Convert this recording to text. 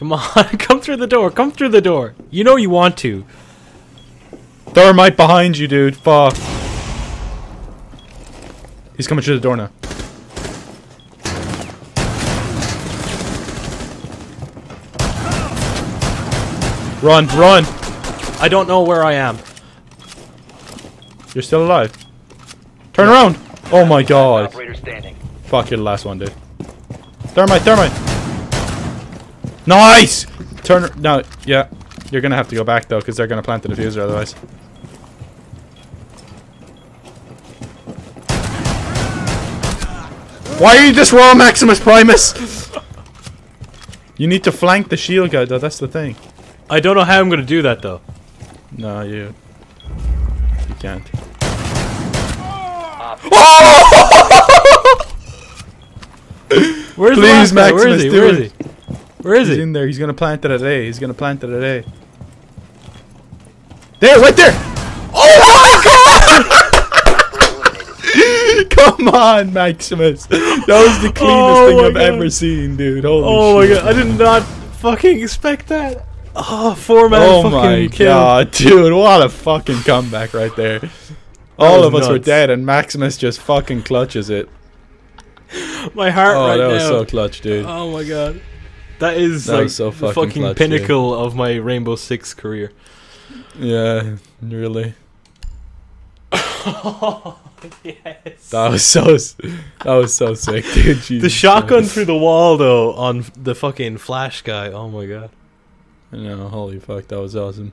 Come on, come through the door. Come through the door. You know you want to. Thermite behind you, dude. Fuck. He's coming through the door now. Run, run! I don't know where I am. You're still alive. Turn around! Oh my god. Fuck, you're the last one, dude. Thermite, thermite! Nice! Turn, no, yeah. You're gonna have to go back though, because they're gonna plant the defuser otherwise. Why are you just raw Macximus Primus? You need to flank the shield guy though, that's the thing. I don't know how I'm gonna do that though. No, you... You can't. Where's the Please, guy? Where Macximus, is he? Where is he? Where is He's he? in there, he's gonna plant it at A. He's gonna plant it at A. There, right there! Oh my god! Come on, Macximus! That was the oh cleanest Oh thing I've God. ever seen, dude. Holy Oh my god! I did not fucking expect that. Oh, four man Oh fucking my god, dude, what a fucking comeback right there. All of us were dead and Macximus just fucking clutches it. My heart Oh, right that was so clutch, dude. Oh my god. That is That like was so the fucking fucking clutch, pinnacle of my Rainbow Six career. Yeah, really. yes. That was so that was so sick, dude. The shotgun Christ. through the wall though on the fucking flash guy. Oh my god. I know, holy fuck, that was awesome.